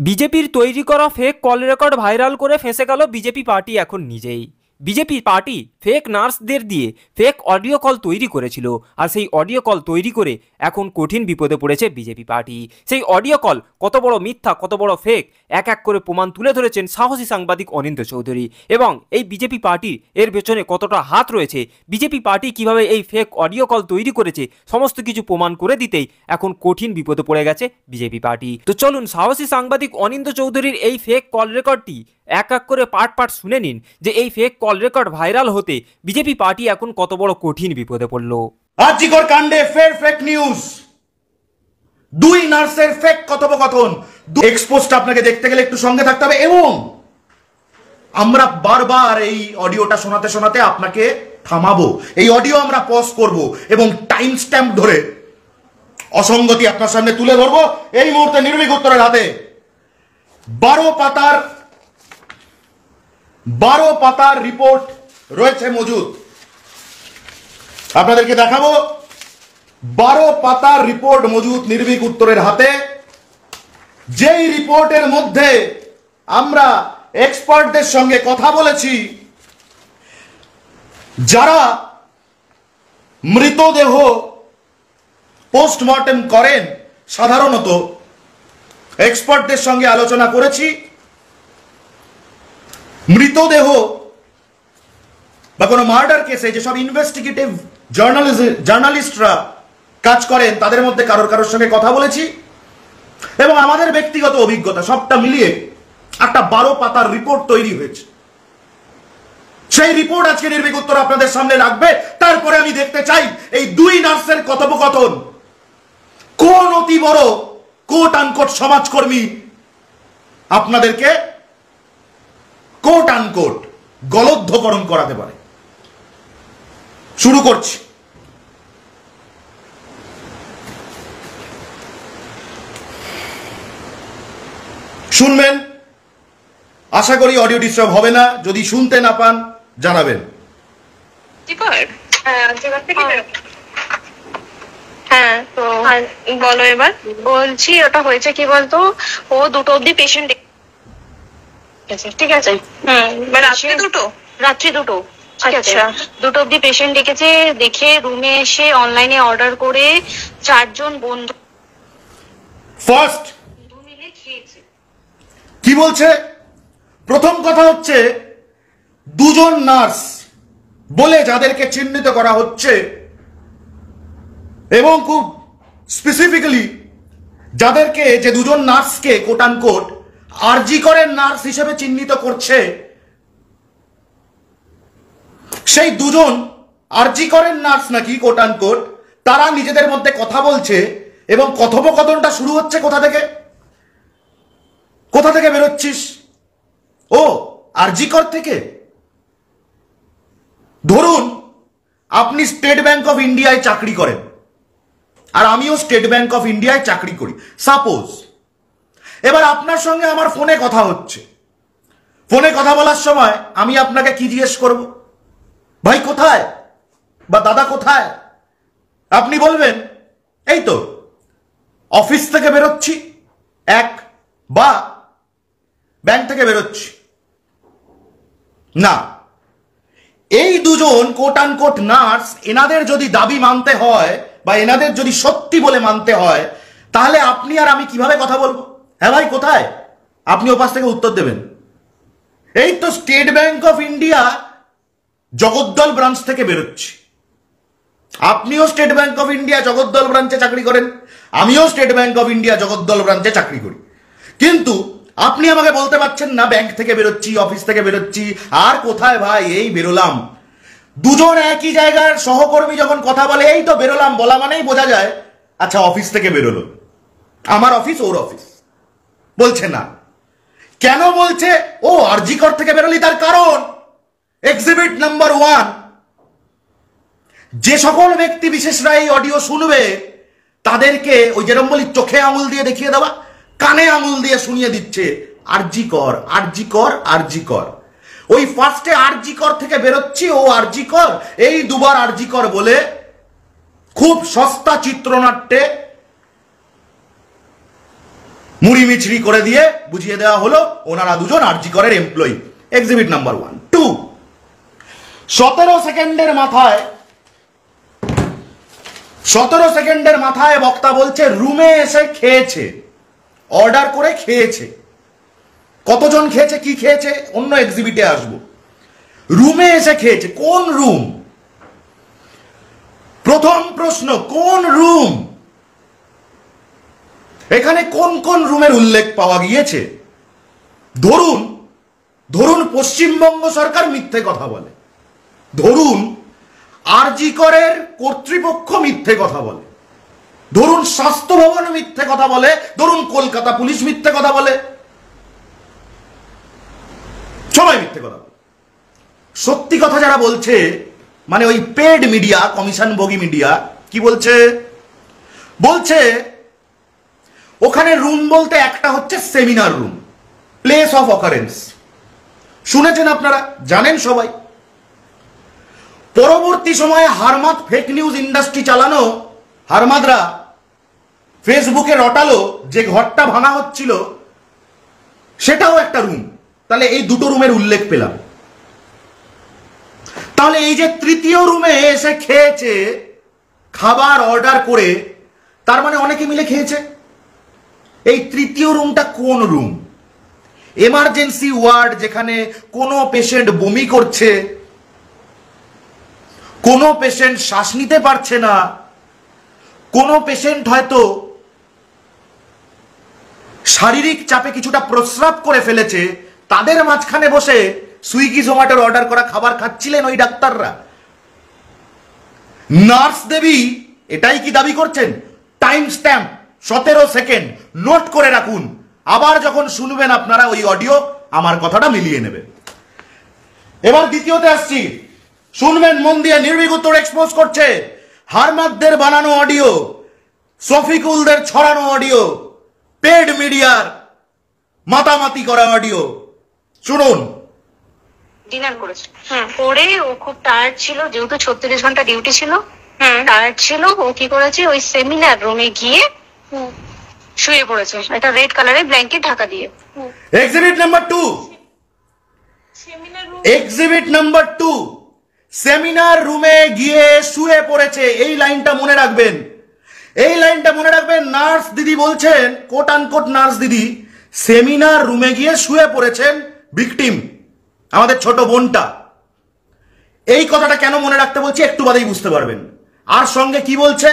বিজেপির তৈরি করা ফেক কল রেকর্ড ভাইরাল করে ফেঁসে গেল বিজেপি পার্টি এখন নিজেই। বিজেপি পার্টি ফেক নার্সদের দিয়ে ফেক অডিও কল তৈরি করেছিল। আর সেই অডিও কল তৈরি করে এখন কঠিন বিপদে পড়েছে বিজেপি পার্টি। সেই অডিও কল কত বড় মিথ্যা, কত বড় ফেক এক এক করে প্রমাণ তুলে ধরেছেন সাহসী সাংবাদিক অনিন্দ চৌধুরী। এবং এই বিজেপি পার্টির এর পেছনে কতটা হাত রয়েছে, বিজেপি পার্টি কীভাবে এই ফেক অডিও কল তৈরি করেছে, সমস্ত কিছু প্রমাণ করে দিতেই এখন কঠিন বিপদে পড়ে গেছে বিজেপি পার্টি। তো চলুন সাহসী সাংবাদিক অনিন্দ চৌধুরীর এই ফেক কল রেকর্ডটি এক এক করে পার্ট পার্ট শুনে নিন যে এই ফেক কল রেকর্ড ভাইরাল হতে বিজেপি পার্টি এখন কত বড় কঠিন বিপদে পড়ল। আর্জিকর কাণ্ডে ফের ফেক নিউজ দুই নার্সের ফেক কথোপকথন। এক্সপোজটা আপনাকে দেখতে গেলে একটু সঙ্গে থাকতে হবে এবং আমরা বারবার এই অডিওটা শোনাতে শোনাতে আপনাকে থামাবো। এই অডিও আমরা পজ করব এবং টাইম স্ট্যাম্প ধরে অসঙ্গতি আপনার সামনে তুলে ধরবো। এই মুহূর্তে নির্ভীক উত্তরের হাতে বারো পাতার বারো পাতার রিপোর্ট রয়েছে মজুদ। আপনাদেরকে দেখাবো, বারো পাতার রিপোর্ট মজুদ নির্ভীক উত্তরের হাতে। যেই রিপোর্টের মধ্যে আমরা এক্সপার্টদের সঙ্গে কথা বলেছি, যারা মৃতদেহ পোস্টমর্টেম করেন, সাধারণত এক্সপার্টদের সঙ্গে আলোচনা করেছি। মৃতদেহ বা কোনো মার্ডার কেসে যেসব ইনভেস্টিগেটিভ জার্নালিস্ট জার্নালিস্টরা কাজ করেন, তাদের মধ্যে কারোর কারোর সঙ্গে কথা বলেছি এবং আমাদের ব্যক্তিগত অভিজ্ঞতা সবটা মিলিয়ে একটা বারো পাতার রিপোর্ট তৈরি হয়েছে। সেই রিপোর্ট আজকে নির্ভীক উত্তর আপনাদের সামনে রাখবে। তারপরে আমি দেখতে চাই এই দুই নার্সের কথোপকথন। কোন অতি বড় কোট আনকোট সমাজকর্মী আপনাদেরকে কোট আনকোট গলদ্ধকরণ করাতে পারে। শুরু করছি। শুনবেন? আশা করি অডিও ডিস্টার্ব হবে না। যদি শুনতে না পান জানাবেন। হ্যাঁ হ্যাঁ। হ্যাঁ তো বলো এবার। বলছি ওটা হয়েছে কি বলতো? ও দুটো অব্দি পেশেন্ট ঠিক আছে হুম রাত্রি দুটো? রাত্রি দুটো ঠিক আছে। আচ্ছা। দুটো অব্দি পেশেন্ট ডেকেছে দেখে রুমে এসে অনলাইনে অর্ডার করে চারজন বন্ধু ফার্স্ট কি বলছে? প্রথম কথা হচ্ছে দুজন নার্স বলে যাদেরকে চিহ্নিত করা হচ্ছে এবং খুব স্পেসিফিক্যালি যাদেরকে যে দুজন নার্সকে কোটান কোট আরজি করেন নার্স হিসেবে চিহ্নিত করছে। সেই দুজন আরজি করেন নার্স নাকি কোটান কোট তারা নিজেদের মধ্যে কথা বলছে এবং কথোপকথনটা শুরু হচ্ছে কোথা থেকে? কোথা থেকে বেরোচ্ছিস? ও আরজিকর থেকে। ধরুন, আপনি স্টেট ব্যাংক অফ ইন্ডিয়ায় চাকরি করেন, আর আমিও স্টেট ব্যাংক অফ ইন্ডিয়ায় চাকরি করি। সাপোজ এবার আপনার সঙ্গে আমার ফোনে কথা হচ্ছে। ফোনে কথা বলার সময় আমি আপনাকে কি জিজ্ঞেস করব? ভাই কোথায়? বা দাদা কোথায়? আপনি বলবেন, এই তো, অফিস থেকে বেরোচ্ছি, এক, বা, ব্যাংক থেকে বেরোচ্ছি। না, এই দুজন কোট কোট নার্স এনাদের যদি দাবি মানতে হয় বা এনাদের যদি সত্যি বলে মানতে হয়, তাহলে আপনি আর আমি কীভাবে কথা বলব? হ্যাঁ ভাই, কোথায়? আপনি ওপাশ থেকে উত্তর দেবেন। এই তো State Bank of India Jagaddal branch থেকে বেরোচ্ছি। আপনিও State Bank of India Jagaddal ব্রাঞ্চে চাকরি করেন, আমিও State Bank of India Jagaddal ব্রাঞ্চে চাকরি করি। কিন্তু আপনি আমাকে বলতে পারছেন না ব্যাংক থেকে বেরোচ্ছি, অফিস থেকে বেরোচ্ছি, আর কোথায় ভাই? এই বেরোলাম। দুজন একই জায়গার সহকর্মী যখন কথা বলে, এই তো বেরোলাম, বলা মানেই বোঝা যায় আচ্ছা অফিস থেকে বেরোলো। আমার অফিস, ওর অফিস। বলছে না। কেন বলছে? ও আরজিকর থেকে বেরোলি তার কারণ। এক্সিবিট নাম্বার ওয়ান যে সকল ব্যক্তি বিশেষরা এই অডিও শুনবে, তাদেরকে ওই যেরকম বলি চোখে আঙুল দিয়ে দেখিয়ে দেওয়া, কানে আঙুল দিয়ে শুনিয়ে দিচ্ছে, আরজি কর আরজি কর আরজি কর। ওই ফার্স্টে আরজি কর থেকে বেরোচ্ছি, ও আরজি কর, এই দুবার আরজি কর বলে খুব সস্তা চিত্রনাট্যে মুড়ি মিছড়ি করে দিয়ে বুঝিয়ে দেওয়া হলো, ওনারা দুজন আরজি করের employee exhibit number one two সতেরো সেকেন্ডের মাথায়, সতেরো সেকেন্ডের মাথায় বক্তা বলছে, রুমে এসে খেয়েছে অর্ডার করে খেয়েছে। কতজন খেয়েছে, কি খেয়েছে? অন্য এক্সিবিটে আসব। রুমে এসে খেয়েছে, কোন রুম? প্রথম প্রশ্ন, কোন রুম? এখানে কোন কোন রুমের উল্লেখ পাওয়া গিয়েছে? ধরুন ধরুন পশ্চিমবঙ্গ সরকার মিথ্যে কথা বলে। ধরুন, আরজি করের কর্তৃপক্ষ মিথ্যে কথা বলে। ধরুন স্বাস্থ্য ভবন মিথ্যে কথা বলে। ধরুন কলকাতা পুলিশ মিথ্যে কথা বলে। সবাই মিথ্যে কথা বলে। সত্যি কথা যারা বলছে মানে ওই পেড মিডিয়া কমিশন বগি মিডিয়া কি বলছে? বলছে ওখানে রুম বলতে একটা হচ্ছে seminar room place of occurrence শুনেছেন আপনারা? জানেন সবাই? পরবর্তী সময়ে হারমাদ ফেক নিউজ ইন্ডাস্ট্রি চালানো হারমাদরা ফেসবুকে রটালো যে ঘরটা ভাঙা হচ্ছিল, সেটাও একটা রুম তাহলে এই দুটো রুমের উল্লেখ পেলাম। তাহলে এই যে তৃতীয় রুমে এসে খেয়েছে, খাবার অর্ডার করে, তার মানে অনেকে মিলে খেয়েছে। এই তৃতীয় রুমটা কোন রুম? এমার্জেন্সি ওয়ার্ড যেখানে কোনো পেশেন্ট বমি করছে, কোনো পেশেন্ট শ্বাস নিতে পারছে না, কোনো পেশেন্ট হয়তো শারীরিক চাপে কিছুটা প্রস্রাব করে ফেলেছে, তাদের মাঝখানে বসে সুইগি জোম্যাটোর অর্ডার করা খাবার খাচ্ছিলেন ওই ডাক্তাররা। নার্স দেবী, এটাই কি দাবি করছেন? টাইম স্ট্যাম্প সতেরো সেকেন্ড নোট করে রাখুন। আবার যখন শুনবেন আপনারা ওই অডিও আমার কথাটা মিলিয়ে নেবেন এবার দ্বিতীয়তে আসছি। শুনবেন মন দিয়ে নির্ভীক উত্তর এক্সপোজ করছে। হারমাদদের বানানো অডিও শফিকুলদের ছড়ানো অডিও পেড মিডিয়ার মাতামাতি করা অডিও। শুনুন। ডিনার করেছে। করে ও খুব টায়ার্ড ছিল যেহেতু ছত্রিশ ঘণ্টা ডিউটি ছিল। টায়ার্ড ছিল ও কি করেছে? ওই সেমিনার রুমে গিয়ে শুয়ে পড়েছে। একটা রেড কালারের ব্ল্যাঙ্কেট ঢাকা দিয়ে। Exhibit number two exhibit number two seminar রুমে গিয়ে শুয়ে পড়েছে। এই লাইনটা মনে রাখবেন। এই লাইনটা মনে রাখবেন, নার্স দিদি বলছেন কোট আনকোট নার্স দিদি সেমিনার রুমে গিয়ে শুয়ে পড়েছেন ভিকটিম আমাদের ছোট বোনটা। এই কথাটা কেন মনে রাখতে বলছি, একটু বাদেই বুঝতে পারবেন। আর সঙ্গে কি বলছে?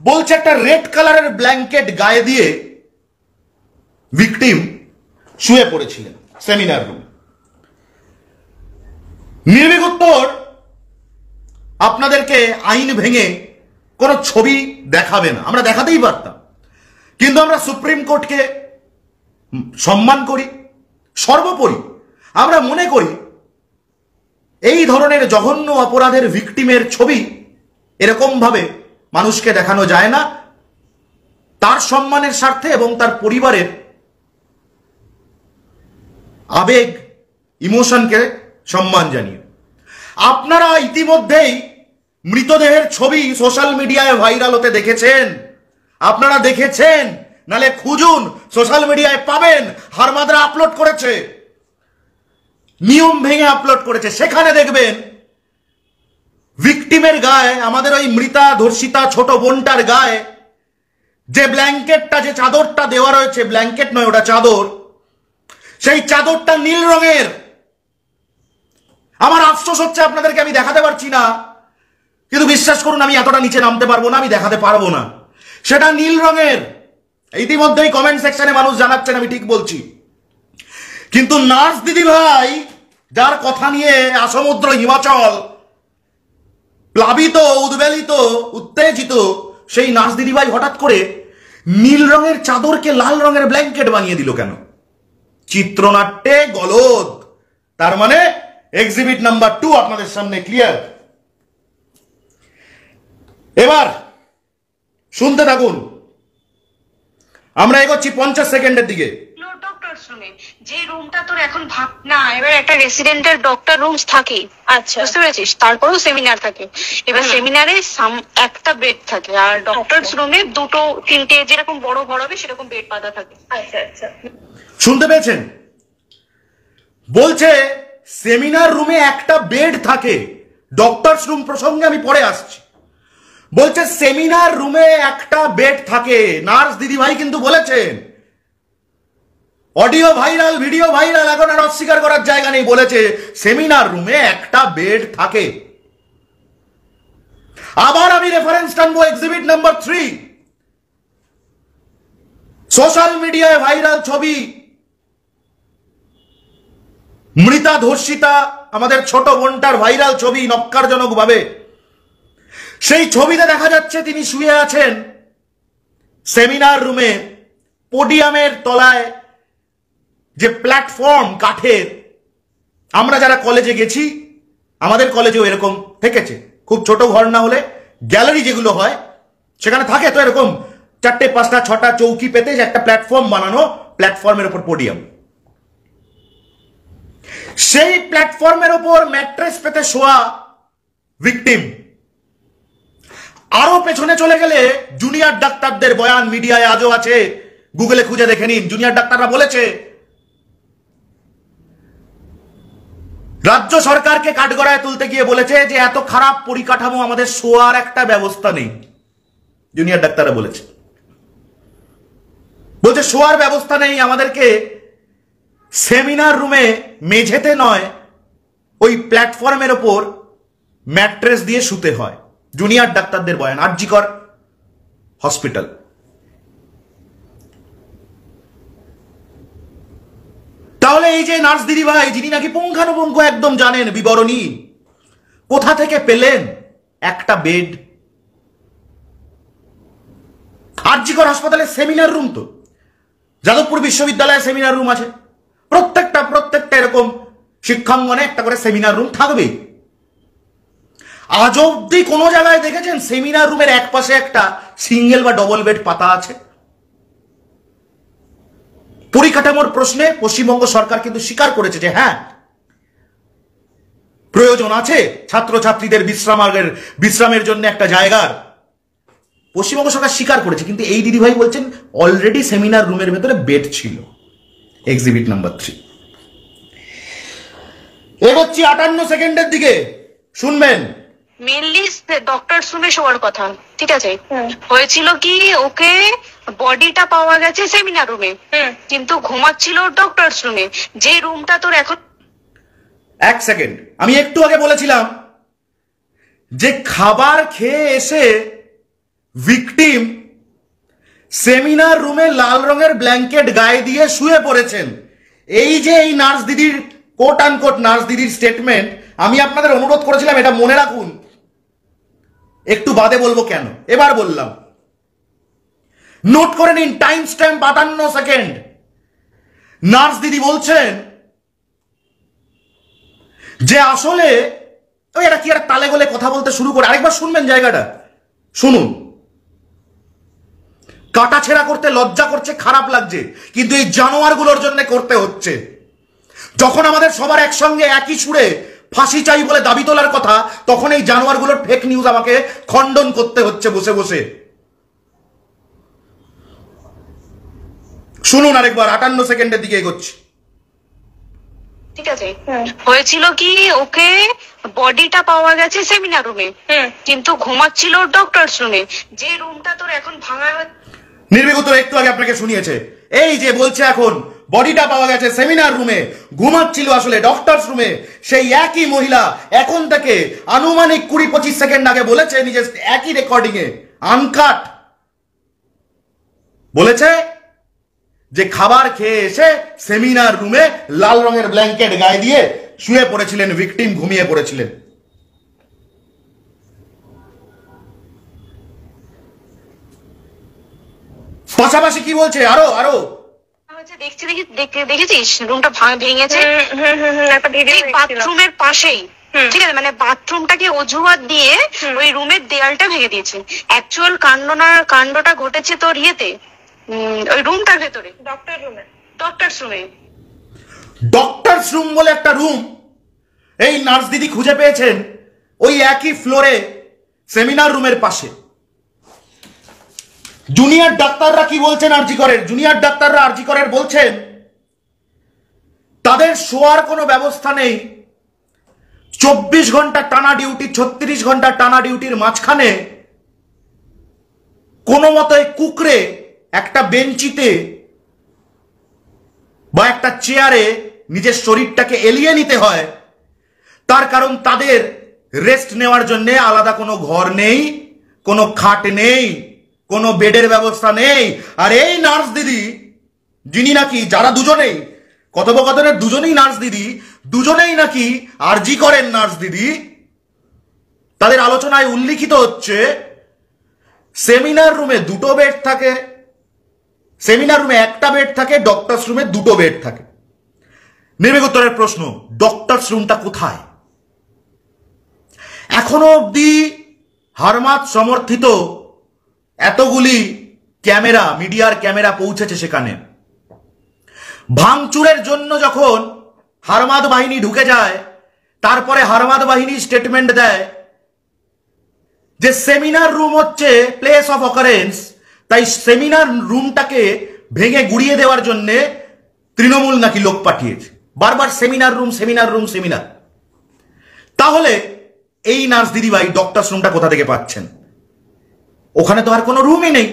বলছে একটা রেড কালারের ব্ল্যাঙ্কেট গায়ে দিয়ে ভিকটিম শুয়ে পড়েছিলেন সেমিনার রুম। নির্ভীক উত্তর, আপনাদেরকে আইন ভেঙে কোনো ছবি দেখাবে না। আমরা দেখাতেই পারতাম। কিন্তু আমরা সুপ্রিম কোর্টকে সম্মান করি, সর্বোপরি আমরা মনে করি এই ধরনের জঘন্য অপরাধের ভিকটিমের ছবি এরকমভাবে মানুষকে দেখানো যায় না। তার সম্মানের স্বার্থে এবং তার পরিবারের আবেগ, ইমোশনকে সম্মান জানিয়ে। আপনারা ইতিমধ্যেই মৃতদেহের ছবি সোশ্যাল মিডিয়ায় ভাইরাল হতে দেখেছেন। আপনারা দেখেছেন? নালে খুঁজুন, সোশ্যাল মিডিয়ায় পাবেন। হারমাদরা আপলোড করেছে। নিয়ম ভেঙে আপলোড করেছে। সেখানে দেখবেন ভিকটিমের গায়ে, আমাদের ওই মৃতা ধর্ষিতা ছোট বোনটার গায়ে, যে ব্ল্যাঙ্কেটটা, যে চাদরটা দেওয়া রয়েছে, ব্ল্যাঙ্কেট নয়, ওটা চাদর, সেই চাদরটা নীল রঙের। আমার আফসোস হচ্ছে আপনাদেরকে আমি দেখাতে পারছি না, কিন্তু বিশ্বাস করুন, আমি এতটা নিচে নামতে পারব না, আমি দেখাতে পারব না। সেটা নীল রঙের। ইতিমধ্যেই কমেন্ট সেকশনে মানুষ জানাচ্ছেন, আমি ঠিক বলছি। কিন্তু নার্স দিদি ভাই যার কথা নিয়ে আসমুদ্র হিমাচল প্লাবিত, উদ্বেলিত, উত্তেজিত সেই নার্স দিদিভাই হঠাৎ করে নীল রঙের চাদরকে লাল রঙের ব্ল্যাঙ্কেট বানিয়ে দিল কেন? চিত্রনাট্যে গলদ। তার মানে এক্সিবিট নাম্বার টু আপনাদের সামনে ক্লিয়ার এবার শুনতে থাকুন। আমরা এগোচ্ছি পঞ্চাশ সেকেন্ডের দিকে। Your যে রুমটা তোর এখন ভাগ না এবার একটা রেসিডেন্টের ডক্টর রুমস থাকে। আচ্ছা। বুঝতে পেরেছিস? তারপরেও সেমিনার থাকে। এবার হুম। সেমিনারে একটা বেড থাকে আর ডক্টরস আচ্ছা। রুমে দুটো তিনটে যেরকম বড় ঘর হবে সেরকম বেড পাতা থাকে। আচ্ছা আচ্ছা। শুনতে পেয়েছেন? বলছে সেমিনার রুমে একটা বেড থাকে। ডক্টরস রুম প্রসঙ্গে আমি পরে আসছি। বলছে সেমিনার রুমে একটা বেড থাকে। নার্স দিদি ভাই কিন্তু বলেছেন অডিও ভাইরাল, ভিডিও ভাইরাল, এখন আর অস্বীকার করার জায়গা নেই, বলেছে, সেমিনার রুমে একটা বেড থাকে। আবার আমি রেফারেন্স টানবো এক্সিবিট নাম্বার থ্রি সোশ্যাল মিডিয়ায় ভাইরাল ছবি। মৃতা ধর্ষিতা, আমাদের ছোট বোনটার ভাইরাল ছবি নক্কারজনক ভাবে সেই ছবিতে দেখা যাচ্ছে তিনি শুয়ে আছেন। সেমিনার রুমে, পোডিয়ামের তলায় যে প্ল্যাটফর্ম কাঠের। আমরা যারা কলেজে গেছি, আমাদের কলেজেও এরকম থেকেছে। খুব ছোট ঘর না হলে গ্যালারি যেগুলো হয়, সেখানে থাকে তো এরকম চারটে, পাঁচটা, ছটা চৌকি পেতে একটা প্ল্যাটফর্ম বানানো প্ল্যাটফর্মের উপর পোডিয়াম সেই প্ল্যাটফর্মের ওপর ম্যাট্রেস পেতে শোয়া ভিকটিম আরও পেছনে চলে গেলে জুনিয়র ডাক্তারদের বয়ান মিডিয়ায় আজও আছে। গুগলে খুঁজে দেখে নিন। জুনিয়র ডাক্তাররা বলেছে রাজ্য সরকারকে কাঠগড়ায় তুলতে গিয়ে বলেছে যে এত খারাপ পরিকাঠামো আমাদের শোয়ার একটা ব্যবস্থা নেই। জুনিয়র ডাক্তাররা বলেছে। বলছে, শোয়ার ব্যবস্থা নেই আমাদেরকে। সেমিনার রুমে মেঝেতে নয়, ওই প্ল্যাটফর্মের ওপর ম্যাট্রেস দিয়ে শুতে হয়। জুনিয়র ডাক্তারদের বয়ান, আরজিকর হসপিটাল তাহলে এই যে নার্স দিদি ভাই, যিনি নাকি পুঙ্খানুপুঙ্খ একদম জানেন বিবরণী, কোথা থেকে পেলেন একটা বেড? আরজিকর হাসপাতালে সেমিনার রুম তো। যাদবপুর বিশ্ববিদ্যালয়ে সেমিনার রুম আছে। প্রত্যেকটা প্রত্যেকটা এরকম শিক্ষাঙ্গনে একটা করে সেমিনার রুম থাকবেই আজ অব্দি কোনো জায়গায় দেখেছেন সেমিনার রুমের এক পাশে একটা সিঙ্গেল বা ডবল বেড পাতা আছে? পরিকাঠামোর প্রশ্নে পশ্চিমবঙ্গ সরকার কিন্তু স্বীকার করেছে যে হ্যাঁ প্রয়োজন আছে ছাত্রছাত্রীদের বিশ্রামের বিশ্রামের জন্য একটা জায়গার। পশ্চিমবঙ্গ সরকার স্বীকার করেছে, কিন্তু এই দিদিভাই বলছেন অলরেডি সেমিনার রুমের ভেতরে বেড ছিল এক্সিবিট নাম্বার থ্রি এগোচ্ছি আটান্ন সেকেন্ডের দিকে, শুনবেন। মেনলি ডক্টর রুমে শোয়ার কথা ঠিক আছে? হয়েছিল কি ওকে বডিটা পাওয়া গেছে সেমিনার রুমে কিন্তু ঘুমাচ্ছিল ডক্টর রুমে যে রুমটা তোর এখন এক সেকেন্ড আমি একটু আগে বলেছিলাম যে খাবার খেয়ে এসে ভিকটিম সেমিনার রুমে লাল রঙের ব্ল্যাঙ্কেট গায়ে দিয়ে শুয়ে পড়েছেন। এই যে এই নার্স দিদির কোট আনকোট নার্স দিদির স্টেটমেন্ট আমি আপনাদের অনুরোধ করেছিলাম এটা মনে রাখুন। একটু বাদে বলব কেন? এবার বললাম। নোট করে নিন টাইম স্ট্যাম্প আটান্ন সেকেন্ড নার্স দিদি বলছেন যে আসলে, ওই এটা কি একটা তালে গলে কথা বলতে শুরু করে, আরেকবার শুনবেন জায়গাটা। শুনুন। কাটা ছেঁড়া করতে, লজ্জা করছে, খারাপ লাগছে, কিন্তু এই জানোয়ারগুলোর জন্য করতে হচ্ছে। যখন আমাদের সবার একসঙ্গে একই সুরে ফাঁসি চাই বলে দাবি তোলার কথা তখন এই জানোয়ারগুলোর ফেক নিউজ আমাকে খণ্ডন করতে হচ্ছে বসে বসে। শুনুন আরেকবার আটান্ন সেকেন্ডের দিকে এগোচ্ছি। ঠিক আছে। হয়েছিল কি ওকে বডিটা পাওয়া গেছে সেমিনার রুমে হুম কিন্তু ঘুমাচ্ছিল ডক্টরস রুমে যে রুমটা তোর এখন ভাঙা হয়ে- নির্ভীক একটু আগে আপনাকে শুনিয়েছে। এই যে বলছে এখন বডিটা পাওয়া গেছে সেমিনার রুমে ঘুমাচ্ছিল আসলে ডক্টরস রুমে সেই একই মহিলা এখন থেকে আনুমানিক কুড়ি পঁচিশ সেকেন্ড আগে বলেছে নিজের একই রেকর্ডিং এ আনকাট বলেছে যে খাবার খেয়ে এসে সেমিনার রুমে লাল রঙের ব্ল্যাঙ্কেট গায়ে দিয়ে শুয়ে পড়েছিলেন ভিকটিম ঘুমিয়ে পড়েছিলেন। পাশাপাশি কি বলছে? আরও আরও। দেখছি দেখি দেখেছিস? রুমটা ভেঙেছে। হুম, হুম, হুম, হুম, একটা ভিডিও ঠিক বাথরুমের পাশেই। ঠিক আছে মানে বাথরুমটাকে অজুহাত দিয়ে ওই রুমের দেয়ালটা ভেঙে দিয়েছে। অ্যাকচুয়াল কাণ্ডনা কাণ্ডটা ঘটেছে তোর ইয়েতে? উম, ওই রুমটার ভেতরে। ডক্টর রুমে ডক্টরস রুমে ডক্টরস রুম বলে একটা রুম এই নার্স দিদি খুঁজে পেয়েছেন ওই একই ফ্লোরে সেমিনার রুমের পাশে। জুনিয়র ডাক্তাররা কি বলছেন আরজি করের জুনিয়র ডাক্তাররা আরজি করের বলছেন, তাদের শোয়ার কোনো ব্যবস্থা নেই। চব্বিশ ঘণ্টা টানা ডিউটি, ছত্রিশ ঘণ্টা টানা ডিউটির মাঝখানে কোনো মতে কুকরে একটা বেঞ্চিতে বা একটা চেয়ারে নিজের শরীরটাকে এলিয়ে নিতে হয়। তার কারণ তাদের রেস্ট নেওয়ার জন্য আলাদা কোনো ঘর নেই, কোনো খাট নেই। কোনো বেডের ব্যবস্থা নেই। আর এই নার্স দিদি, যিনি নাকি, যারা দুজনেই কথোপকথনের দুজনেই নার্স দিদি, দুজনেই নাকি আরজি করেন নার্স দিদি, তাদের আলোচনায় উল্লিখিত হচ্ছে, সেমিনার রুমে দুটো বেড থাকে, সেমিনার রুমে একটা বেড থাকে, ডক্টরস রুমে দুটো বেড থাকে। নির্বিক উত্তরের প্রশ্ন, ডক্টরস রুমটা কোথায়? এখনও অবধি হারমাত সমর্থিত এতগুলি ক্যামেরা, মিডিয়ার ক্যামেরা পৌঁছেছে সেখানে। ভাঙচুরের জন্য যখন হারমাদ বাহিনী ঢুকে যায়, তারপরে হারমাদ বাহিনী স্টেটমেন্ট দেয় যে সেমিনার রুম হচ্ছে প্লেস অফ অকারেন্স তাই সেমিনার রুমটাকে ভেঙে গুড়িয়ে দেওয়ার জন্য তৃণমূল নাকি লোক পাঠিয়েছে। বারবার seminar room seminar room seminar তাহলে এই নার্স দিদিভাই ডক্টর রুমটা কোথা থেকে পাচ্ছেন? ওখানে তো আর কোনো রুমই নেই।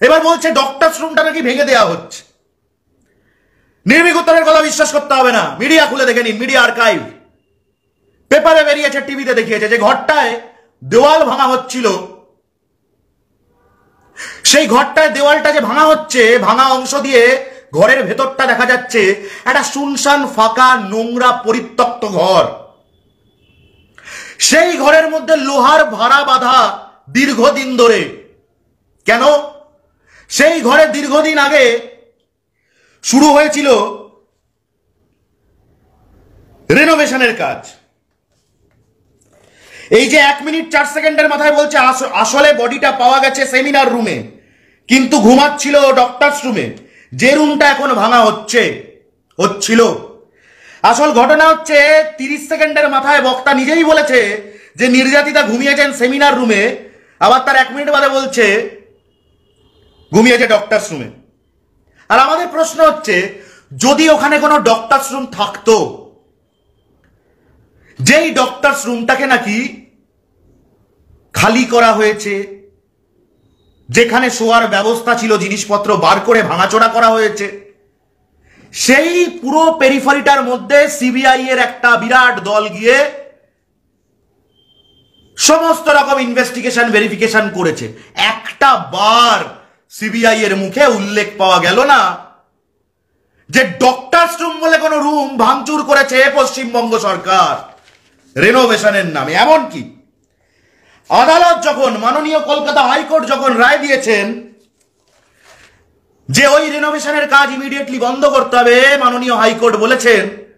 এবার বলছে ডক্টরস রুমটা নাকি ভেঙে দেওয়া হচ্ছে। উত্তরের কথা বিশ্বাস করতে হবে না। মিডিয়া খুলে দেখে নিন, মিডিয়া আর্কাইভ পেপারে বেরিয়েছে, টিভিতে দেখিয়েছে। যে ঘরটায় দেওয়াল ভাঙা হচ্ছিল, সেই ঘরটায় দেওয়ালটা যে ভাঙা হচ্ছে, ভাঙা অংশ দিয়ে ঘরের ভেতরটা দেখা যাচ্ছে, একটা শুনশান ফাঁকা নোংরা পরিত্যক্ত ঘর। সেই ঘরের মধ্যে লোহার ভাড়া বাঁধা দীর্ঘদিন ধরে। কেন? সেই ঘরে দীর্ঘদিন আগে শুরু হয়েছিল রেনোভেশনের কাজ। এই যে এক মিনিট চার সেকেন্ডের মাথায় বলছে, আস- আসলে বডিটা পাওয়া গেছে সেমিনার রুমে কিন্তু ঘুমাচ্ছিল ডক্টরস রুমে যে রুমটা এখন ভাঙা হচ্ছে, হচ্ছিল। আসল ঘটনা হচ্ছে, তিরিশ সেকেন্ডের মাথায় বক্তা নিজেই বলেছে যে, নির্যাতিতা ঘুমিয়েছেন সেমিনার রুমে আবার তার এক মিনিট বাদে বলছে ঘুমিয়েছে ডক্টরস রুমে আর আমাদের প্রশ্ন হচ্ছে, যদি ওখানে কোনো ডক্টরস রুম থাকতো, যেই ডক্টরস রুমটাকে নাকি খালি করা হয়েছে, যেখানে শোয়ার ব্যবস্থা ছিল, জিনিসপত্র বার করে ভাঙাচোরা করা হয়েছে, সেই পুরো পেরিফারিটার মধ্যে সিবিআই এর একটা বিরাট দল গিয়ে সমস্ত রকম ইনভেস্টিগেশন ভেরিফিকেশন করেছে। একটা বার সিবিআই এর মুখে উল্লেখ পাওয়া গেল না যে ডক্টরস রুম বলে কোনো রুম ভাঙচুর করেছে পশ্চিমবঙ্গ সরকার। রেনোভেশনের নামে। এমন কি? আদালত যখন, মাননীয় কলকাতা হাইকোর্ট যখন রায় দিয়েছেন যে ওই রেনোভেশনের কাজ ইমিডিয়েটলি বন্ধ করতে হবে, মাননীয় হাইকোর্ট বলেছেন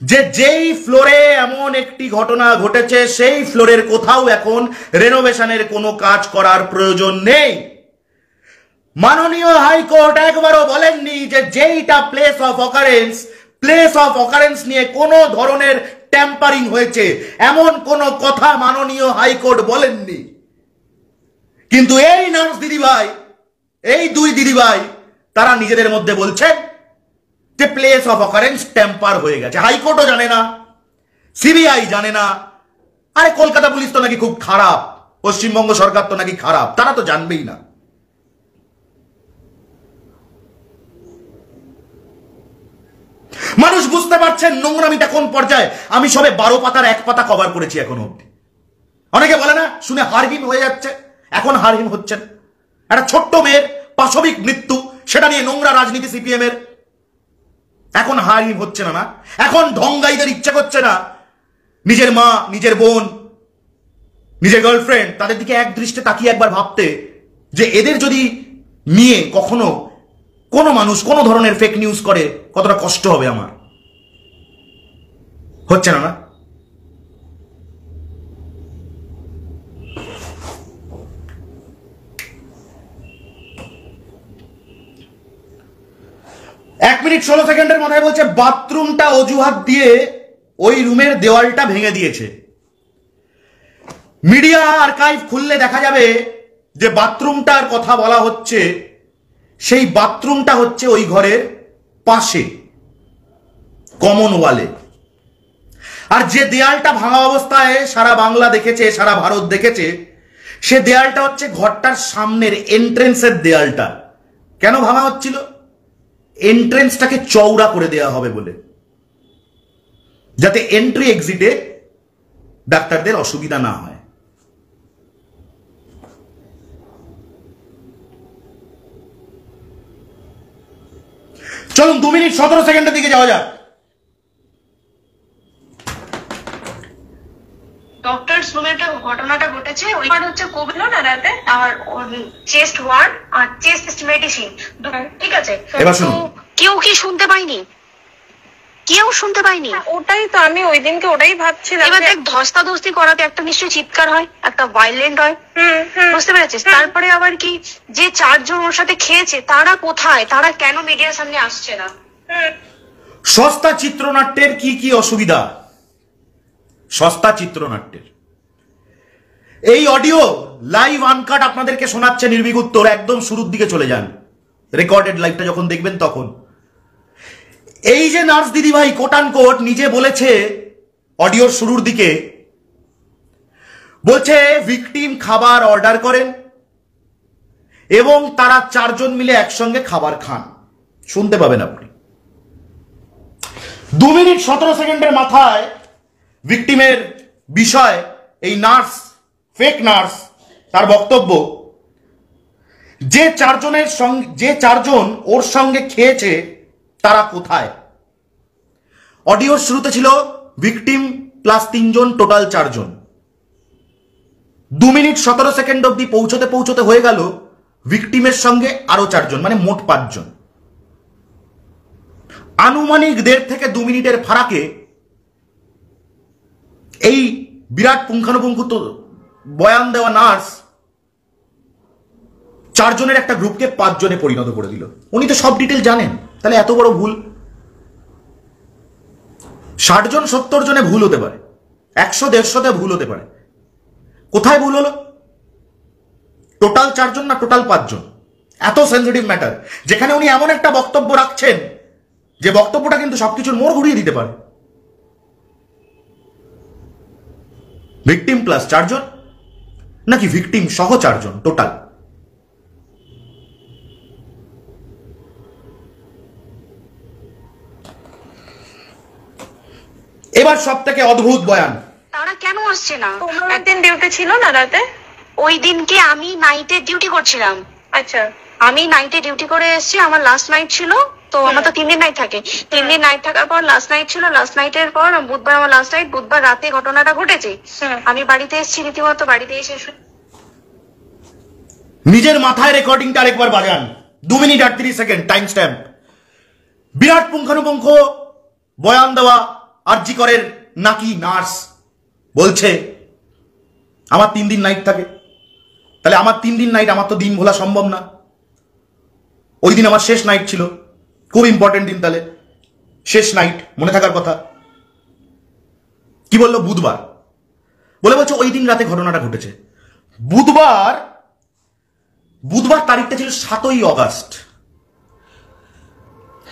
যে যেই ফ্লোরে এমন একটি ঘটনা ঘটেছে, সেই ফ্লোরের কোথাও এখন রেনোভেশনের কোনো কাজ করার প্রয়োজন নেই। মাননীয় হাইকোর্ট একবারও বলেননি যে যেইটা place of occurrence place of occurrence নিয়ে কোনো ধরনের ট্যাম্পারিং হয়েছে, এমন কোনো কথা মাননীয় হাইকোর্ট বলেননি। কিন্তু এই নার্স দিদিভাই, এই দুই দিদিভাই, তারা নিজেদের মধ্যে বলছেন যে প্লেস অফ অকারেন্স টেম্পার হয়ে গেছে। হাইকোর্টও জানে না, সিবিআই জানে না। আরে কলকাতা পুলিশ তো নাকি খুব খারাপ, পশ্চিমবঙ্গ সরকার তো নাকি খারাপ, তারা তো জানবেই না। মানুষ বুঝতে পারছেন নোংরামিটা কোন পর্যায়ে। আমি সবে বারো পাতার এক পাতা কভার করেছি এখনও অব্দি অনেকে বলে না, শুনে হারহিম হয়ে যাচ্ছে। এখন হারহিম হচ্ছেন। একটা ছোট্ট মেয়ের পাশবিক মৃত্যু, সেটা নিয়ে নোংরা রাজনীতি সিপিএম এর এখন হারিম হচ্ছে না না। এখন ঢঙ্গাইদের ইচ্ছে করছে না। নিজের মা, নিজের বোন, নিজের গার্লফ্রেন্ড তাদের দিকে এক দৃষ্টে তাকিয়ে একবার ভাবতে যে এদের যদি নিয়ে কখনো কোনো মানুষ কোনো ধরনের ফেক নিউজ করে, কতটা কষ্ট হবে আমার। হচ্ছে না না? এক মিনিট ষোলো সেকেন্ডের মাথায় বলছে, বাথরুমটা অজুহাত দিয়ে ওই রুমের দেওয়ালটা ভেঙে দিয়েছে। মিডিয়া আর্কাইভ খুললে দেখা যাবে যে বাথরুমটার কথা বলা হচ্ছে, সেই বাথরুমটা হচ্ছে ওই ঘরের পাশে, কমন ওয়ালে। আর যে দেয়ালটা ভাঙা অবস্থায় সারা বাংলা দেখেছে, সারা ভারত দেখেছে, সে দেয়ালটা হচ্ছে ঘরটার সামনের এন্ট্রেন্সের দেয়ালটা। কেন ভাঙা হচ্ছিল? এন্ট্রেন্সটাকে চওড়া করে দেওয়া হবে বলে। যাতে এন্ট্রি এক্সিটে ডাক্তারদের অসুবিধা না হয়। চলুন দু মিনিট সতেরো সেকেন্ডের দিকে যাওয়া যাক। ডক্টরস রুমে একটা ঘটনাটা ঘটেছে ওই ওয়ার্ড হচ্ছে কোভিড না রাতে আর চেস্ট ওয়ার্ড আর চেস্ট মেডিসিন ঠিক আছে? তো কেউ কি শুনতে পায়নি? কেউ শুনতে পায়নি? ওটাই তো আমি ওই দিনকে ওটাই ভাবছিলাম এবার দেখ ধস্তাধস্তি করাতে একটা নিশ্চয়ই চিৎকার হয় একটা ভাইলেন্ট হয়। হুম হুম। বুঝতে পেরেছিস? তারপরে আবার কি যে চারজন ওর সাথে খেয়েছে তারা কোথায়? তারা কেন মিডিয়ার সামনে আসছে না? সস্তা চিত্রনাট্যের কি কি অসুবিধা? সস্তা চিত্রনাট্যের। এই অডিও লাইভ আনকাট আপনাদেরকে শোনাচ্ছে নির্বিক উত্তর, একদম শুরুর দিকে চলে যান। রেকর্ডেড লাইভটা যখন দেখবেন তখন। এই যে নার্স দিদিভাই কোটান কোট নিজে বলেছে অডিওর শুরুর দিকে, বলছে ভিকটিম খাবার অর্ডার করেন এবং তারা চারজন মিলে একসঙ্গে খাবার খান। শুনতে পাবেন আপনি। দু মিনিট সতেরো সেকেন্ডের মাথায় ভিকটিমের বিষয়, এই নার্স ফেক নার্স, তার বক্তব্য, যে চারজনের সঙ্গে যে চারজন ওর সঙ্গে খেয়েছে, তারা কোথায়? অডিওর শুরুতে ছিল ভিকটিম প্লাস তিনজন টোটাল চারজন। দু মিনিট সতেরো সেকেন্ড অবধি পৌঁছতে পৌঁছতে হয়ে গেল ভিকটিমের সঙ্গে আরও চারজন মানে মোট পাঁচজন। আনুমানিক দেড় থেকে দু মিনিটের ফারাকে এই বিরাট পুঙ্খানুপুঙ্খ বয়ান দেওয়া নার্স চারজনের একটা গ্রুপকে পাঁচজনে পরিণত করে দিল। উনি তো সব ডিটেল জানেন। তাহলে এত বড় ভুল? ষাট জন সত্তর জনে ভুল হতে পারে। একশো, দেড়শোতে ভুল হতে পারে। কোথায় ভুল হলো? টোটাল চারজন না টোটাল পাঁচজন? এত সেন্সিটিভ ম্যাটার যেখানে উনি এমন একটা বক্তব্য রাখছেন যে বক্তব্যটা কিন্তু সবকিছুর মোড় ঘুরিয়ে দিতে পারে। ভিকটিম প্লাস চারজন? নাকি ভিকটিম সহ চারজন টোটাল এবার সব থেকে অদ্ভুত বয়ান। তারা কেন আসছে না? একদিন ডিউটি ছিল না রাতে? ওই দিনকে আমি নাইটে ডিউটি করছিলাম। আচ্ছা। আমি নাইটে ডিউটি করে এসেছি আমার লাস্ট নাইট ছিল। তো আমার তো তিন দিন নাইট থাকে। তিন দিন নাইট থাকার পর লাস্ট নাইট ছিল লাস্ট নাইটের পর বুধবার আমার লাস্ট নাইট বুধবার রাতে ঘটনাটা ঘটেছে। আমি বাড়িতে এসেছি রীতিমতো বাড়িতে এসে নিজের মাথায় রেকর্ডিংটা আরেকবার বাজান। দু মিনিট আটত্রিশ সেকেন্ড টাইম স্ট্যাম্প বিরাট পুঙ্খানুপুঙ্খ বয়ান দেওয়া আরজি করের নাকি নার্স বলছে আমার তিন দিন নাইট থাকে। তাহলে আমার তিন দিন নাইট আমার তো দিন ভোলা সম্ভব না। ওই দিন আমার শেষ নাইট ছিল। খুব ইম্পর্টেন্ট দিন তাহলে। শেষ নাইট মনে থাকার কথা। কি বলল? বুধবার। বলে বলছে, ওই দিন রাতে ঘটনাটা ঘটেছে। বুধবার বুধবার তারিখটা ছিল সাতই অগাস্ট।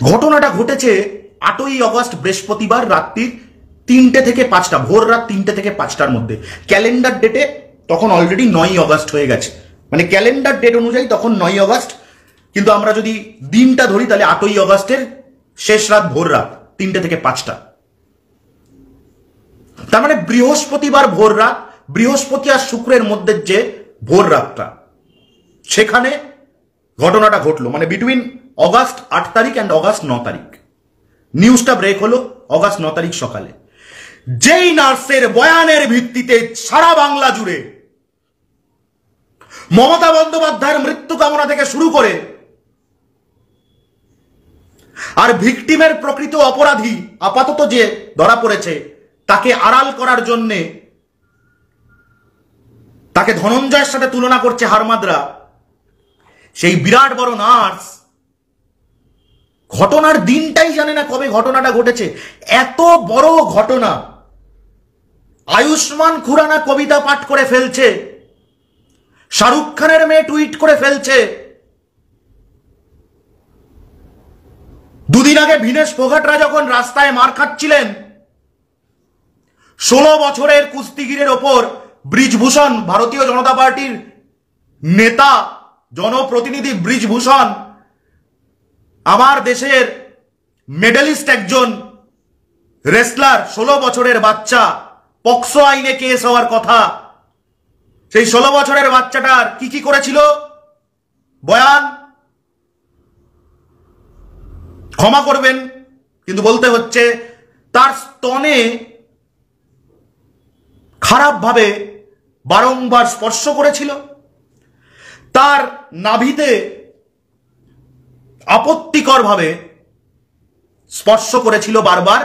ঘটনাটা ঘটেছে আটই অগস্ট, বৃহস্পতিবার রাত্রির তিনটে থেকে পাঁচটা, ভোর রাত তিনটে থেকে পাঁচটার মধ্যে। ক্যালেন্ডার ডেটে তখন অলরেডি নয় অগস্ট হয়ে গেছে। মানে ক্যালেন্ডার ডেট অনুযায়ী তখন নয় অগস্ট কিন্তু আমরা যদি দিনটা ধরি, তাহলে আটই অগস্টের শেষ রাত, ভোর রাত, তিনটে থেকে পাঁচটা। তার মানে বৃহস্পতিবার ভোর রাত, বৃহস্পতি আর শুক্রের মধ্যে যে ভোর রাতটা, সেখানে ঘটনাটা ঘটলো। মানে বিটুইন অগাস্ট আট তারিখ অ্যান্ড অগাস্ট ন তারিখ। নিউজটা ব্রেক হলো অগাস্ট ন তারিখ সকালে। যেই নার্সের বয়ানের ভিত্তিতে সারা বাংলা জুড়ে মমতা বন্দ্যোপাধ্যায়ের মৃত্যু কামনা থেকে শুরু করে আর ভিকটিমের প্রকৃত অপরাধী আপাতত যে ধরা পড়েছে, তাকে আড়াল করার জন্যে তাকে ধনঞ্জয়ের সাথে তুলনা করছে হারমাদরা। সেই বিরাট বড় নার্স ঘটনার দিনটাই জানে না কবে ঘটনাটা ঘটেছে। এত বড় ঘটনা। আয়ুষ্মান খুরানা কবিতা পাঠ করে ফেলছে। শাহরুখ খানের মেয়ে টুইট করে ফেলছে। দুদিন আগে ভিনেশ ফোগাটরা যখন রাস্তায় মার খাচ্ছিলেন, ষোলো বছরের কুস্তিগিরের ওপর ব্রিজভূষণ, ভারতীয় জনতা পার্টির নেতা, জনপ্রতিনিধি ব্রিজভূষণ, আমার দেশের মেডেলিস্ট একজন রেসলার, ষোলো বছরের বাচ্চা, পক্সো আইনে কেস হওয়ার কথা। সেই ষোলো বছরের বাচ্চাটার কি কি করেছিল? বয়ান ক্ষমা করবেন, কিন্তু বলতে হচ্ছে তার স্তনে খারাপভাবে বারংবার স্পর্শ করেছিল। তার নাভিতে আপত্তিকরভাবে স্পর্শ করেছিল বারবার,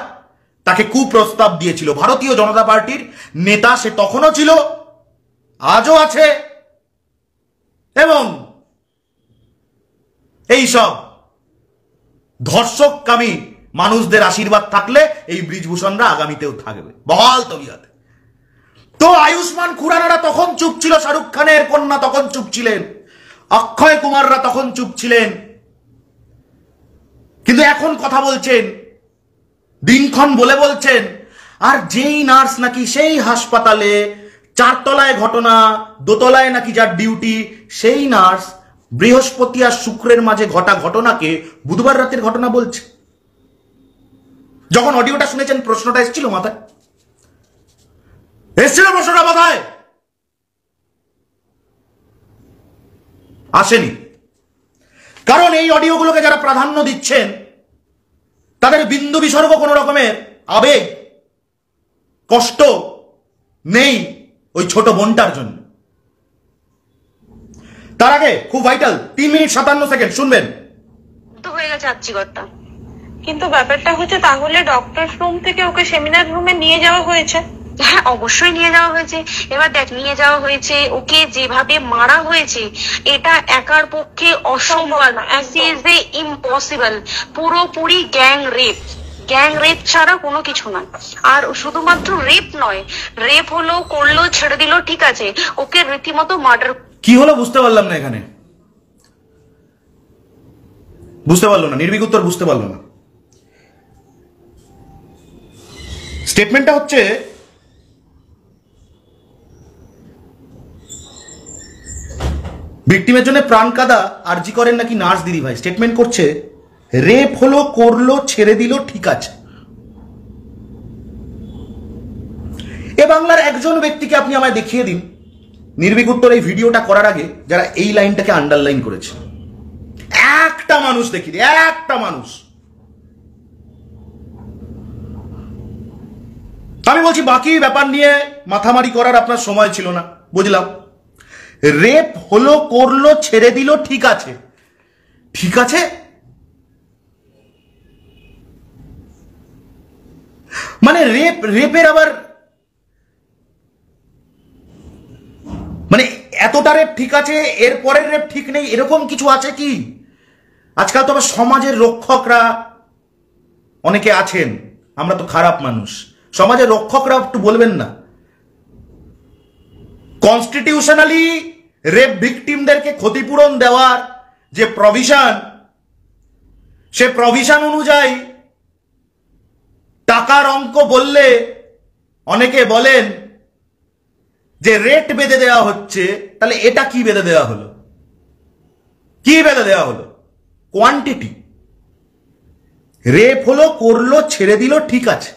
তাকে কুপ্রস্তাব দিয়েছিল। ভারতীয় জনতা পার্টির নেতা সে তখনও ছিল, আজও আছে, এবং এই সব ধর্ষককামী মানুষদের আশীর্বাদ থাকলে এই ব্রিজভূষণরা আগামীতেও থাকবে। বহাল তবিয়াতে। তো আয়ুষ্মান খুরানারা তখন চুপ ছিল, শাহরুখ খানের কন্যা তখন চুপ ছিলেন, অক্ষয় কুমাররা তখন চুপ ছিলেন। কিন্তু এখন কথা বলছেন, দিনক্ষণ বলে বলছেন, আর যেই নার্স নাকি সেই হাসপাতালে চারতলায় ঘটনা, দোতলায় নাকি যার ডিউটি, সেই নার্স বৃহস্পতি আর শুক্রের মাঝে ঘটা ঘটনাকে বুধবার রাতের ঘটনা বলছে। যখন অডিওটা শুনেছেন, প্রশ্নটা এসেছিল মাথায়। এসেছিল প্রশ্নটা মাথায়। আসেনি। কারণ এই অডিওগুলোকে যারা প্রাধান্য দিচ্ছেন, তাদের বিন্দু বিসর্গ কোনো রকমের আবেগ, কষ্ট নেই ওই ছোট বোনটার জন্য। তার আগে খুব ভাইটাল তিন মিনিট সাতান্ন সেকেন্ড শুনবেন। হয়ে গেছে কিন্তু ব্যাপারটা হচ্ছে তাহলে ডক্টর রুম থেকে ওকে সেমিনার রুমে নিয়ে যাওয়া হয়েছে। হ্যাঁ অবশ্যই নিয়ে যাওয়া হয়েছে। এবার দেখ, নিয়ে যাওয়া হয়েছে, ওকে যেভাবে মারা হয়েছে, এটা একার পক্ষে অসম্ভব না। ইম্পসিবল পুরোপুরি গ্যাং রেপ গ্যাং রেপ ছাড়া কোনো কিছু নয়। আর শুধুমাত্র রেপ নয় রেপ হলো, করল, ছেড়ে দিল, ঠিক আছে। ওকে রীতিমতো মার্ডার কি হলো বুঝতে পারলাম না এখানে। বুঝতে পারল না নির্বিক উত্তর বুঝতে পারল না। স্টেটমেন্টটা হচ্ছে ভিকটিমের জন্য প্রাণ কাদা, আরজি করেন নাকি নার্স দিদি ভাই স্টেটমেন্ট করছে রেপ হলো, করল, ছেড়ে দিল, ঠিক আছে। এ বাংলার একজন ব্যক্তিকে আপনি আমায় দেখিয়ে দিন। নির্বিক উত্তর এই ভিডিওটা করার আগে যারা এই লাইনটাকে আন্ডারলাইন করেছে। একটা মানুষ দেখি একটা মানুষ। আমি বলছি, বাকি ব্যাপার নিয়ে মাথামারি করার আপনার সময় ছিল না, বুঝলাম। রেপ হলো, করল, ছেড়ে দিল, ঠিক আছে। ঠিক আছে? মানে রেপ, রেপের আবার মানে এতটা রেপ ঠিক আছে, এর পরের রেপ ঠিক নেই, এরকম কিছু আছে কি? আজকাল তো আবার সমাজের রক্ষকরা অনেকে আছেন, আমরা তো খারাপ মানুষ। সমাজের রক্ষকরা একটু বলবেন না। কনস্টিটিউশনালি রেপ ভিকটিমদেরকে ক্ষতিপূরণ দেওয়ার যে প্রভিশন সে প্রভিশন অনুযায়ী টাকার অঙ্ক বললে অনেকে বলেন যে রেট বেঁধে দেওয়া হচ্ছে, তাহলে এটা কি বেঁধে দেওয়া হলো? কি বেঁধে দেওয়া হলো? কোয়ান্টিটি রেপ হলো, করল, ছেড়ে দিল, ঠিক আছে।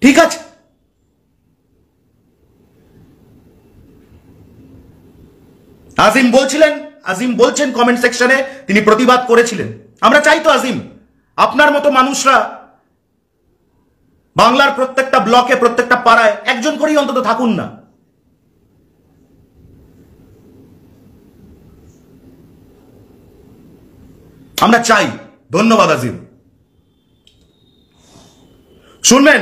ঠিক আছে? আজিম বলছিলেন, আজিম বলছেন কমেন্ট সেকশনে তিনি প্রতিবাদ করেছিলেন। আমরা চাই তো আজিম, আপনার মতো মানুষরা বাংলার প্রত্যেকটা ব্লকে প্রত্যেকটা পাড়ায় একজন করেই অন্তত থাকুন না। আমরা চাই ধন্যবাদ আজিম। শুনবেন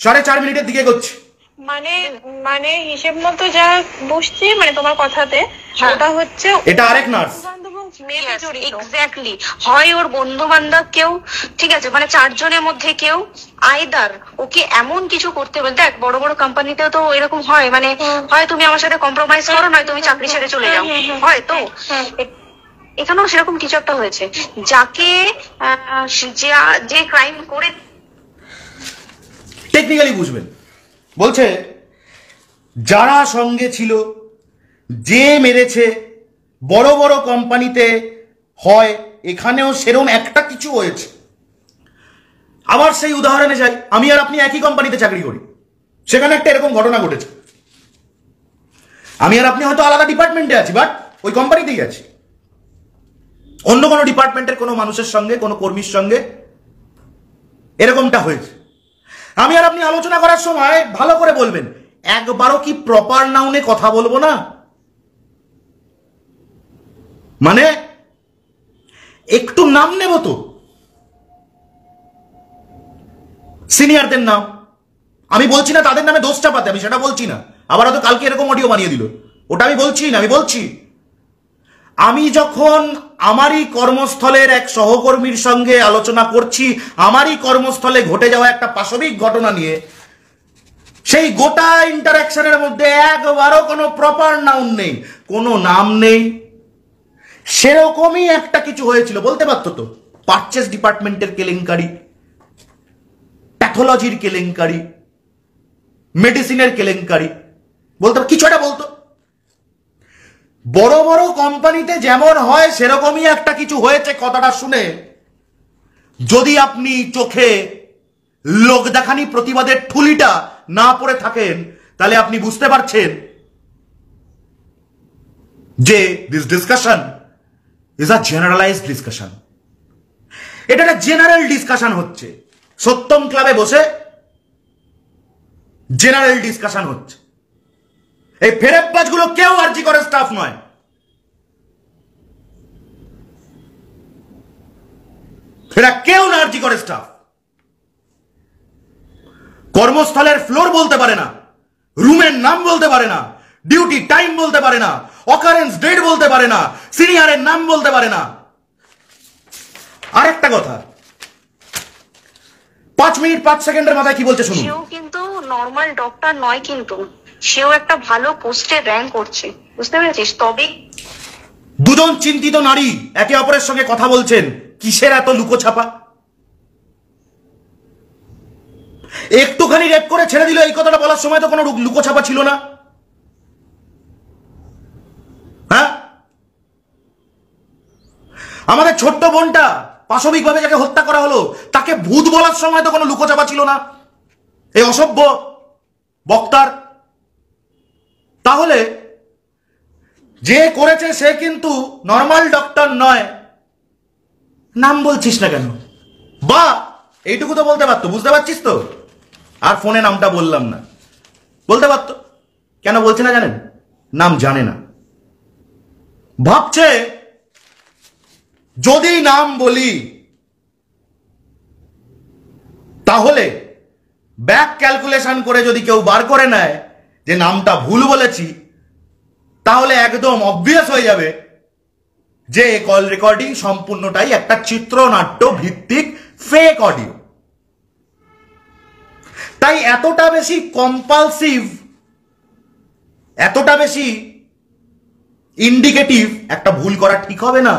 সাড়ে চার মিনিটের দিকে এগোচ্ছি। মানে মানে হিসেব মতো যা বুঝছি মানে তোমার কথাতে হ্যাঁ। ওটা হচ্ছে এটা আরেক নার্স। এক্স্যাক্টলি হয় ওর বন্ধু বান্ধব কেউ ঠিক আছে মানে চারজনের মধ্যে কেউ আইদার ওকে এমন কিছু করতে বলতে দেখ বড় বড় কোম্পানিতেও তো এরকম হয় মানে হয় তুমি আমার সাথে কম্প্রোমাইজ করো নয় তুমি চাকরি ছেড়ে চলে যাও। হয় তো? এখানেও সেরকম কিছু একটা হয়েছে। যাকে যে- ক্রাইম করে টেকনিক্যালি বুঝবেন। বলছে, যারা সঙ্গে ছিল, যে মেরেছে, বড় বড় কোম্পানিতে হয়, এখানেও সেরম একটা কিছু হয়েছে। আবার সেই উদাহরণে যাই, আমি আর আপনি একই কোম্পানিতে চাকরি করি। সেখানে একটা এরকম ঘটনা ঘটেছে। আমি আর আপনি হয়তো আলাদা ডিপার্টমেন্টে আছি বাট ওই কোম্পানিতেই আছি। অন্য কোনো ডিপার্টমেন্টের কোনো মানুষের সঙ্গে, কোনো কর্মীর সঙ্গে এরকমটা হয়েছে। আমি আর আপনি আলোচনা করার সময় ভালো করে বলবেন, একবারও কি প্রপার নাউনে কথা বলব না? মানে একটু নাম নেব তো। সিনিয়রদের নাম। আমি বলছি না তাদের নামে দোষ চাপাতে, আমি সেটা বলছি না। আবার হয়তো কালকে এরকম অডিও বানিয়ে দিল। ওটা আমি বলছি না, আমি বলছি। আমি যখন আমারই কর্মস্থলের এক সহকর্মীর সঙ্গে আলোচনা করছি, আমারই কর্মস্থলে ঘটে যাওয়া একটা পাশবিক ঘটনা নিয়ে, সেই গোটা ইন্টারাকশনের মধ্যে একবারও কোনো প্রপার নাউন নেই, কোনো নাম নেই। সেরকমই একটা কিছু হয়েছিল, বলতে পারতো তো? পারচেস ডিপার্টমেন্টের কেলেঙ্কারি, প্যাথোলজির কেলেঙ্কারি, মেডিসিনের কেলেঙ্কারি, বলতে কিছু একটা বলতো? বড় বড় কোম্পানিতে যেমন হয়, সেরকমই একটা কিছু হয়েছে কথাটা শুনে। যদি আপনি চোখে লোক দেখানি প্রতিবাদের ঠুলিটা না পড়ে থাকেন, তাহলে আপনি বুঝতে পারছেন যে this discussion is a generalize discussion এটা একটা জেনারেল ডিসকাশন হচ্ছে। সত্যম ক্লাবে বসে জেনারেল ডিসকাশন হচ্ছে। এই ফেরেববাজগুলো কেউ আর্জি করে স্টাফ নয়। এরা কেউ না আর্জি করে স্টাফ কর্মস্থলের ফ্লোর বলতে পারে না, রুমের নাম বলতে পারে না ডিউটি টাইম বলতে পারে না অকারেন্স ডেট বলতে পারে না সিনিয়রের নাম বলতে পারে না। আরেকটা কথা, পাঁচ মিনিট, পাঁচ সেকেন্ডের মাথায় কি বলছে শুনুন। কিন্তু নর্মাল ডক্টর নয় কিন্তু। সেও একটা ভালো পোস্টে র্যাঙ্ক করছে। বুঝতে পেরেছিস? তবে দুজন চিন্তিত নারী একে অপরের সঙ্গে কথা বলছেন। কিসের এত লুকোছাপা? একটুখানি রেপ করে ছেড়ে দিল এই কথাটা বলার সময় তো কোনো লুকোছাপা ছিল না। হ্যাঁ? আমাদের ছোট্ট বোনটা পাশবিকভাবে যাকে হত্যা করা হলো, তাকে ভূত বলার সময় তো কোনো লুকোচাপা ছিল না। এই অসভ্য বক্তার তাহলে যে করেছে সে কিন্তু নর্মাল ডক্টর নয়। নাম বলছিস না কেন? বা, এইটুকু তো বলতে পারতো, বুঝতে পারছিস তো? আর ফোনে নামটা বললাম না। বলতে পারতো? কেন বলছে না জানেন? নাম জানে না। ভাবছে, যদি নাম বলি, তাহলে ব্যাক ক্যালকুলেশন করে যদি কেউ বার করে নেয় যে নামটা ভুল বলেছি, তাহলে একদম অবভিয়াস হয়ে যাবে যে কল রেকর্ডিং সম্পূর্ণটাই একটা চিত্রনাট্য ভিত্তিক ফেক অডিও তাই এতটা বেশি কম্পালসিভ এতটা বেশি ইন্ডিকেটিভ একটা ভুল করা ঠিক হবে না।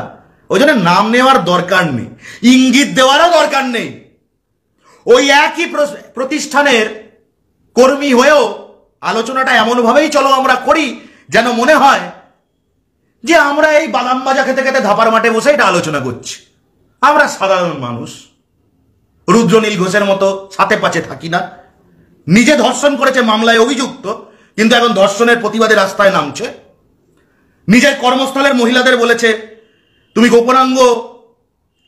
ওই জন্য নাম নেওয়ার দরকার নেই, ইঙ্গিত দেওয়ারও দরকার নেই। ওই একই প্রতিষ্ঠানের কর্মী হয়েও আলোচনাটা এমনভাবেই চলো আমরা করি যেন মনে হয় যে আমরা এই বাদাম মাজা খেতে খেতে ধাপার মাঠে বসে এটা আলোচনা করছি। আমরা সাধারণ মানুষ। রুদ্রনীল ঘোষের মতো সাথে পাচে থাকি না। নিজে ধর্ষণ করেছে মামলায় অভিযুক্ত, কিন্তু এখন ধর্ষণের প্রতিবাদে রাস্তায় নামছে। নিজের কর্মস্থলের মহিলাদের বলেছে, তুমি গোপনাঙ্গ,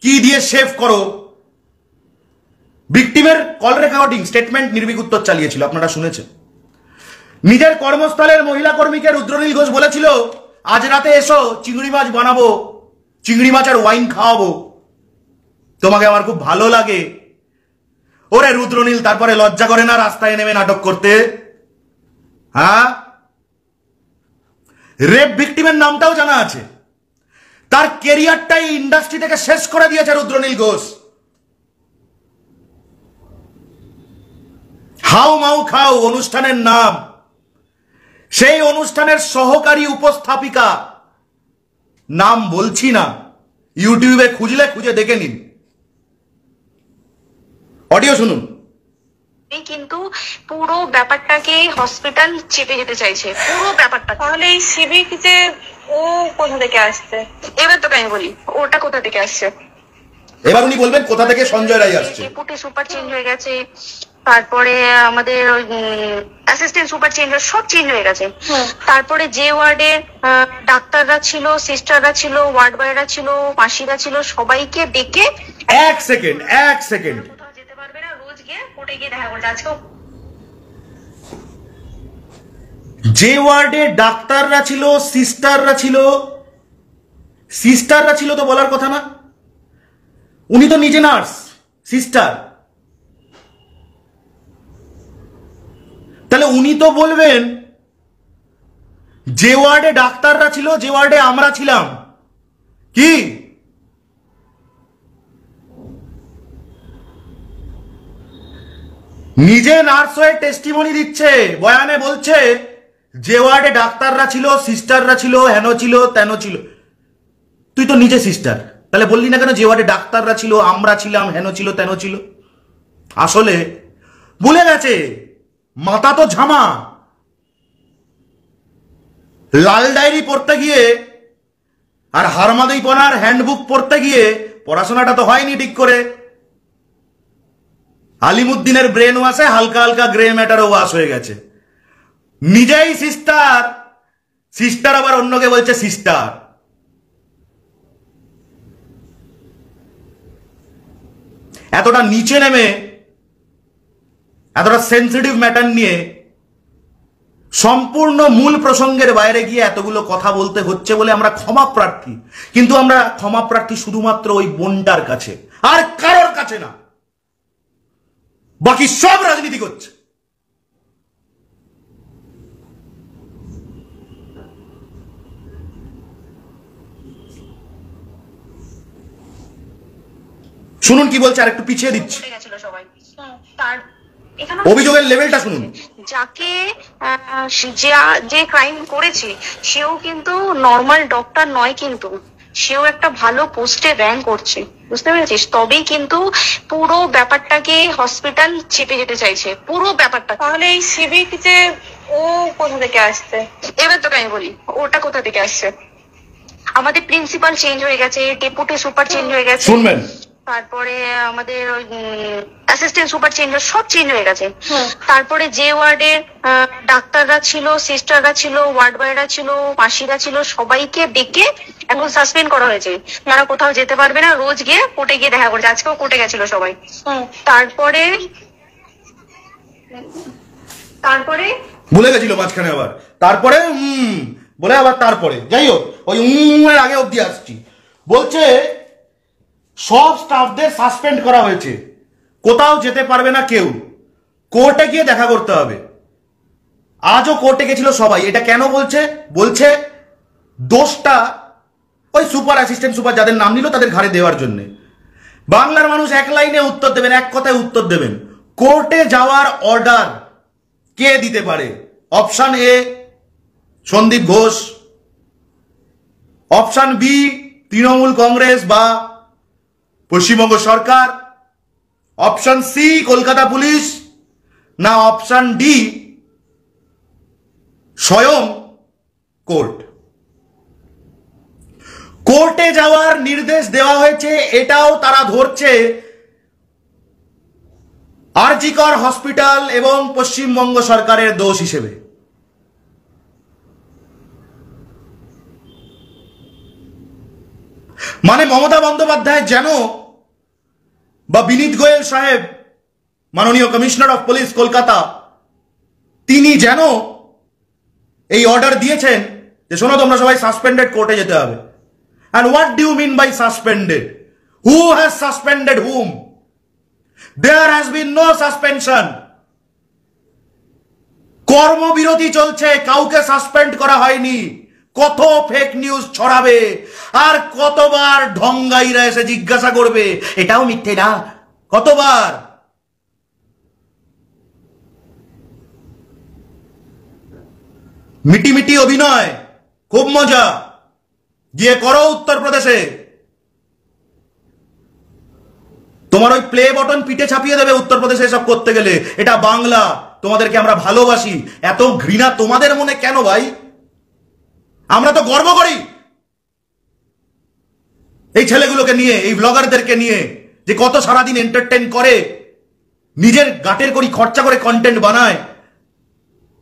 কি দিয়ে সেভ করো? ভিকটিমের কল রেকর্ডিং স্টেটমেন্ট নির্বিক উত্তর চালিয়েছিল, আপনারা শুনেছেন। নিজের কর্মস্থলের মহিলা কর্মীকে রুদ্রনীল ঘোষ বলেছিল, আজ রাতে এসো, চিংড়ি মাছ বানাবো, চিংড়ি মাছ আর ওয়াইন খাওয়াবো। তোমাকে আমার খুব ভালো লাগে। ওরে রুদ্রনীল, তারপরে লজ্জা করে না রাস্তায় নেমে নাটক করতে? হ্যাঁ? রেপ ভিকটিমের নামটাও জানা আছে। তার কেরিয়ারটাই ইন্ডাস্ট্রি থেকে শেষ করে দিয়েছে রুদ্রনীল ঘোষ। হাউ মাউ খাও অনুষ্ঠানের নাম। সেই অনুষ্ঠানের সহকারী উপস্থাপিকা। নাম বলছি না। ইউটিউবে খুঁজলে খুঁজে দেখে নিন। অডিও শুনুন। কিন্তু পুরো ব্যাপারটাকে হসপিটাল চেপে যেতে চাইছে। পুরো ব্যাপারটা তাহলে এই সিভিক যে ও কোথা থেকে আসছে? এবার তোকে আমি বলি ওটা কোথা থেকে আসছে? এবার উনি বলবেন কোথা থেকে সঞ্জয় রায় আসছে। ডেপুটি সুপার চেঞ্জ হয়ে গেছে তারপরে আমাদের অ্যাসিস্ট্যান্ট সুপার চেঞ্জ সব চেঞ্জ হয়ে গেছে। তারপরে যে ওয়ার্ডে ডাক্তাররা ছিল সিস্টাররা ছিল ওয়ার্ড বয়রা ছিল মাসিরা ছিল সবাইকে ডেকে এক সেকেন্ড এক সেকেন্ড কোথাও যেতে পারবে না রোজ গিয়ে কোর্টে গিয়ে দেখা করছে আজকেও যে ওয়ার্ডে ডাক্তাররা ছিল সিস্টাররা ছিল সিস্টাররা ছিল তো বলার কথা না। উনি তো নিজে নার্স সিস্টার তাহলে উনি তো বলবেন, যে ওয়ার্ডে ডাক্তাররা ছিল, যে ওয়ার্ডে আমরা ছিলাম। কি? নিজে নার্স হয়ে টেস্টিমনি দিচ্ছে, বয়ানে বলছে, যে ওয়ার্ডে ডাক্তাররা ছিল সিস্টাররা ছিল, হেন ছিল, তেন ছিল। তুই তো নিজে সিস্টার তাহলে বললি না কেন যে ওয়ার্ডে ডাক্তাররা ছিল, আমরা ছিলাম, হেন ছিল, তেন ছিল? আসলে, ভুলে গেছে। মাথা তো ঝামা। লাল ডায়েরি পড়তে গিয়ে আর হারমাদেই পনার হ্যান্ডবুক পড়তে গিয়ে পড়াশোনাটা তো হয়নি ঠিক করে। আলিমুদ্দিনের ব্রেন ওয়াশে হালকা হালকা গ্রে ম্যাটারও ওয়াশ হয়ে গেছে। নিজেই সিস্টার সিস্টার আবার অন্যকে বলছে সিস্টার এতটা নিচে নেমে এতটা সেন্সিটিভ ম্যাটার নিয়ে সম্পূর্ণ মূল প্রসঙ্গের বাইরে গিয়ে এতগুলো কথা বলতে হচ্ছে বলে আমরা ক্ষমা প্রার্থী। কিন্তু আমরা ক্ষমা প্রার্থী শুধুমাত্র ওই বোনটার কাছে। আর কারোর কাছে না। বাকি সব রাজনীতি করছে। শুনুন কি বলছে, আর একটু পিছিয়ে দিচ্ছি। সবাই। তার অভিযোগের লেভেলটা শুনুন। যাকে আহ, যা- যে ক্রাইম করেছে সেও কিন্তু নর্মাল ডক্টর নয় কিন্তু সেও একটা ভালো পোস্টে র্যাঙ্ক করছে। বুঝতে পেরেছিস? তবেই কিন্তু পুরো ব্যাপারটাকে হসপিটাল চেপে যেতে চাইছে। পুরো ব্যাপারটা তাহলে এই সিভিক যে ও কোথা থেকে আসছে? এবার তোকে আমি বলি ওটা কোথা থেকে আসছে? আমাদের প্রিন্সিপাল চেঞ্জ হয়ে গেছে ডেপুটি সুপার চেঞ্জ হয়ে গেছে। শুনবেন। তারপরে আমাদের ওই অ্যাসিস্ট্যান্ট সুপার চেঞ্জ সব চেঞ্জ হয়ে গেছে। তারপরে যে ওয়ার্ডে ডাক্তাররা ছিল সিস্টাররা ছিল ওয়ার্ড বয়রা ছিল মাসিরা ছিল সবাইকে ডেকে এখন সাসপেন্ড করা হয়েছে। তারা কোথাও যেতে পারবে না রোজ গিয়ে কোর্টে গিয়ে দেখা করছে। আজকেও কোর্টে গেছিল সবাই। তারপরে তারপরে? ভুলে গেছিল মাঝখানে আবার। তারপরে উম, বলে আবার তারপরে। যাই হোক ওই উম এর আগে অব্দি আসছি। বলছে সব স্টাফদের সাসপেন্ড করা হয়েছে। কোথাও যেতে পারবে না কেউ। কোর্টে গিয়ে দেখা করতে হবে। আজও কোর্টে গেছিল সবাই। এটা কেন বলছে? বলছে দোষটা ওই সুপার অ্যাসিস্ট্যান্ট সুপার যাদের নাম নিল তাদের ঘাড়ে দেওয়ার জন্য। বাংলার মানুষ এক লাইনে উত্তর দেবেন, এক কথায় উত্তর দেবেন। কোর্টে যাওয়ার অর্ডার কে দিতে পারে? Option A Sandip Ghosh. Option B Trinamool Congress বা পশ্চিমবঙ্গ সরকার অপশন সি কলকাতা পুলিশ, না অপশন ডি স্বয়ং কোর্ট। কোর্টে যাওয়ার নির্দেশ দেওয়া হয়েছে, এটাও তারা ধরছে। আরজিকর হসপিটাল এবং পশ্চিমবঙ্গ সরকারের দোষ হিসেবে। মানে মমতা বন্দ্যোপাধ্যায় যেন বা বিনীত গোয়েল সাহেব, মাননীয় কমিশনার অফ পুলিশ কলকাতা, তিনি যেন এই অর্ডার দিয়েছেন যে শোনো, তোমরা সবাই সাসপেন্ডেড কোর্টে যেতে হবে। And what do mean by suspended who has suspended hmm there has been no suspension কর্মবিরতি চলছে, কাউকে সাসপেন্ড করা হয়নি। কত ফেক নিউজ ছড়াবে? আর কতবার ঢঙ্গাইরা এসে জিজ্ঞাসা করবে? এটাও মিথ্যে না। কতবার? মিটি মিটি অভিনয়, খুব মজা। গিয়ে করো উত্তরপ্রদেশে তোমার ওই প্লে বটন পিঠে ছাপিয়ে দেবে উত্তরপ্রদেশে এসব করতে গেলে। এটা বাংলা, তোমাদেরকে আমরা ভালোবাসি। এত ঘৃণা তোমাদের মনে কেন ভাই? আমরা তো গর্ব করি। এই ছেলেগুলোকে নিয়ে, এই ব্লগারদেরকে নিয়ে যে কত সারাদিন এন্টারটেন করে, নিজের গাটের করি খরচা করে কন্টেন্ট বানায়,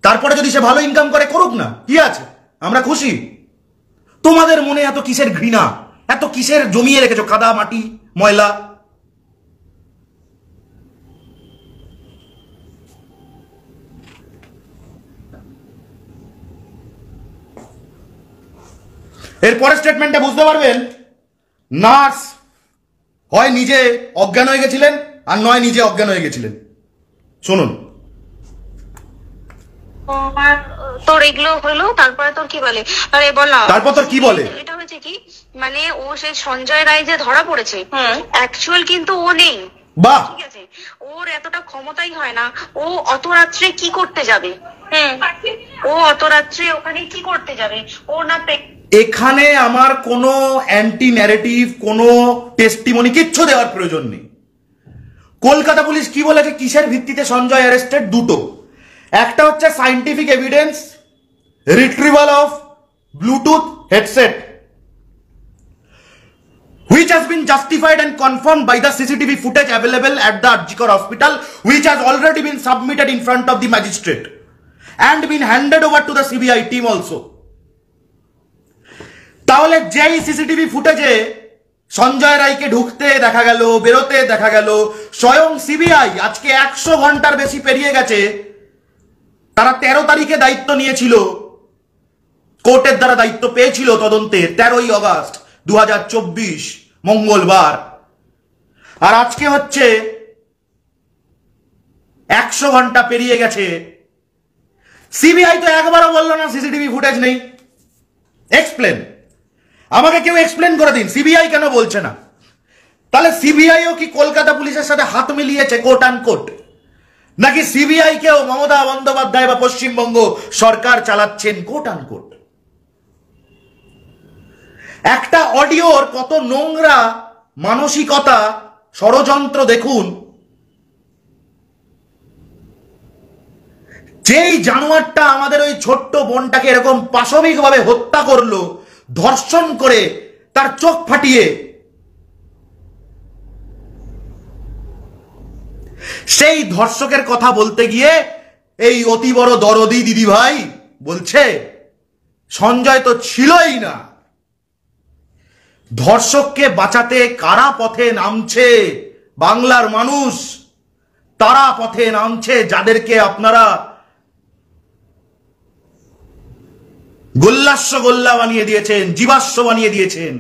তারপরে যদি সে ভালো ইনকাম করে, করুক না, কি আছে? আমরা খুশি। তোমাদের মনে এত কিসের ঘৃণা? এত কিসের জমিয়ে রেখেছো? কাদা মাটি, ময়লা? এরপরের স্টেটমেন্টে বুঝতে পারবেন? নার্স হয় নিজে অজ্ঞান হয়ে গেছিলেন আর নয় নিজে অজ্ঞান হয়ে গেছিলেন। শুনুন। তোর এগুলো হলো? তারপরে তোর কি বলে? আরে বল না। তারপর তোর কি বলে? এটা হচ্ছে কি? মানে ও সেই সঞ্জয় রায় যে ধরা পড়েছে অ্যাকচুয়াল কিন্তু ও নেই। বাহ! ঠিক আছে? ওর এতটা ক্ষমতাই হয় না। ও অত রাত্রে কি করতে যাবে? ও অত রাত্রে ওখানে কি করতে যাবে? ও না এখানে আমার কোনো অ্যান্টি ন্যারেটিভ কোনো টেস্টিমনি কিচ্ছু দেওয়ার প্রয়োজন নেই। কলকাতা পুলিশ কি বলেছে? কিসের ভিত্তিতে সঞ্জয় অ্যারেস্টেড দুটো। একটা হচ্ছে scientific evidence retrieval of Bluetooth headset which has been justified and confirm by the CCTV footage available at the RG Kar hospital which has already been submitted in front of the magistrate and been handed over to the CBI team also তাহলে যেই CCTV ফুটেজে সঞ্জয় রায়কে ঢুকতে দেখা গেল, বেরোতে দেখা গেল, স্বয়ং সিবিআই আজকে একশো ঘণ্টার বেশি পেরিয়ে গেছে, তারা তেরো তারিখে দায়িত্ব নিয়েছিল, কোর্টের দ্বারা দায়িত্ব পেয়েছিল তদন্তে, তেরোই অগাস্ট দু মঙ্গলবার। আর আজকে হচ্ছে একশো ঘণ্টা পেরিয়ে গেছে। সিবিআই তো একবারও বলল না সিসিটিভি ফুটেজ নেই। এক্সপ্লেন আমাকে কেউ এক্সপ্লেন করে দিন সিবিআই কেন বলছে না? তাহলে সিবিআইও কি কলকাতা পুলিশের সাথে হাত মিলিয়েছে কোট আন কোট নাকি সিবিআই কেও মমতা বন্দ্যোপাধ্যায় বা পশ্চিমবঙ্গ সরকার চালাচ্ছেন কোট আন কোট একটা অডিওর কত নোংরা মানসিকতা ষড়যন্ত্র দেখুন। যেই জানোয়ারটা আমাদের ওই ছোট্ট বোনটাকে এরকম পাশবিকভাবে হত্যা করল ধর্ষণ করে তার চোখ ফাটিয়ে সেই ধর্ষকের কথা বলতে গিয়ে এই অতি বড় দরদি দিদি ভাই বলছে, সঞ্জয় তো ছিলই না। ধর্ষককে বাঁচাতে কারা পথে নামছে? বাংলার মানুষ তারা পথে নামছে যাদেরকে আপনারা গোল্লাস্য গোল্লা বানিয়ে দিয়েছেন জীবাশ্ম বানিয়ে দিয়েছেন।